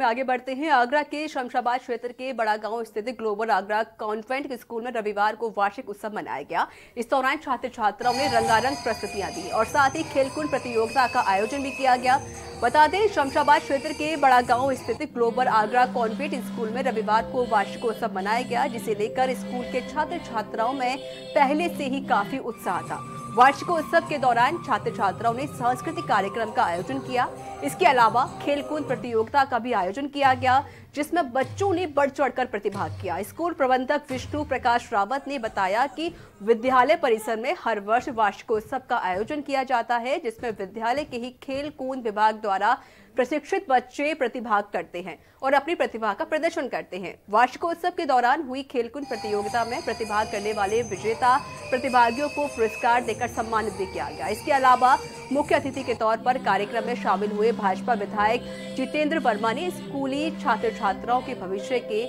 में आगे बढ़ते हैं। आगरा के शमशाबाद क्षेत्र के बड़ा गाँव स्थित ग्लोबल आगरा कॉन्वेंट स्कूल में रविवार को वार्षिक उत्सव मनाया गया। इस दौरान छात्र छात्राओं ने रंगारंग प्रस्तुतियाँ दी और साथ ही खेलकूद प्रतियोगिता का आयोजन भी किया गया। बता दें, शमशाबाद क्षेत्र के बड़ा गाँव स्थित ग्लोबल आगरा कॉन्वेंट स्कूल में रविवार को वार्षिक उत्सव मनाया गया, जिसे लेकर स्कूल के छात्र छात्राओं में पहले से ही काफ़ी उत्साह था। वार्षिकोत्सव के दौरान छात्र छात्राओं ने सांस्कृतिक कार्यक्रम का आयोजन किया। इसके अलावा खेलकूद प्रतियोगिता का भी आयोजन किया गया, जिसमें बच्चों ने बढ़ चढ़कर प्रतिभाग किया। स्कूल प्रबंधक विष्णु प्रकाश रावत ने बताया कि विद्यालय परिसर में हर वर्ष वार्षिकोत्सव का आयोजन किया जाता है, जिसमें विद्यालय के ही खेल कूद विभाग द्वारा प्रशिक्षित बच्चे प्रतिभाग करते हैं और अपनी प्रतिभा का प्रदर्शन करते हैं। वार्षिकोत्सव के दौरान हुई खेलकूद प्रतियोगिता में प्रतिभाग करने वाले विजेता प्रतिभागियों को पुरस्कार देकर सम्मानित भी किया गया। इसके अलावा मुख्य अतिथि के तौर पर कार्यक्रम में शामिल हुए भाजपा विधायक जितेंद्र वर्मा ने स्कूली छात्र छात्राओं के भविष्य के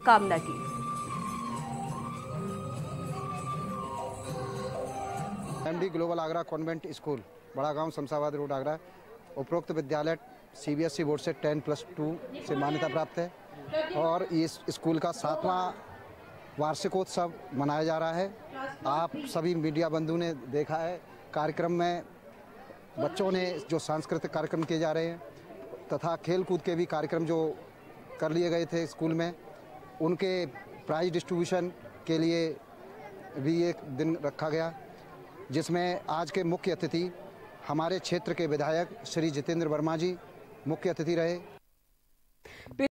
कामना की। MD global Agra convent school Bada Gaon Shamshabad road Agra. उपरोक्त विद्यालय सीबीएसई बोर्ड से 10 प्लस टू से मान्यता प्राप्त है और इस स्कूल का सातवां वार्षिकोत्सव मनाया जा रहा है। आप सभी मीडिया बंधु ने देखा है, कार्यक्रम में बच्चों ने जो सांस्कृतिक कार्यक्रम किए जा रहे हैं, तथा खेल कूद के भी कार्यक्रम जो कर लिए गए थे स्कूल में, उनके प्राइज डिस्ट्रीब्यूशन के लिए भी एक दिन रखा गया, जिसमें आज के मुख्य अतिथि हमारे क्षेत्र के विधायक श्री जितेंद्र वर्मा जी मुख्य अतिथि रहे।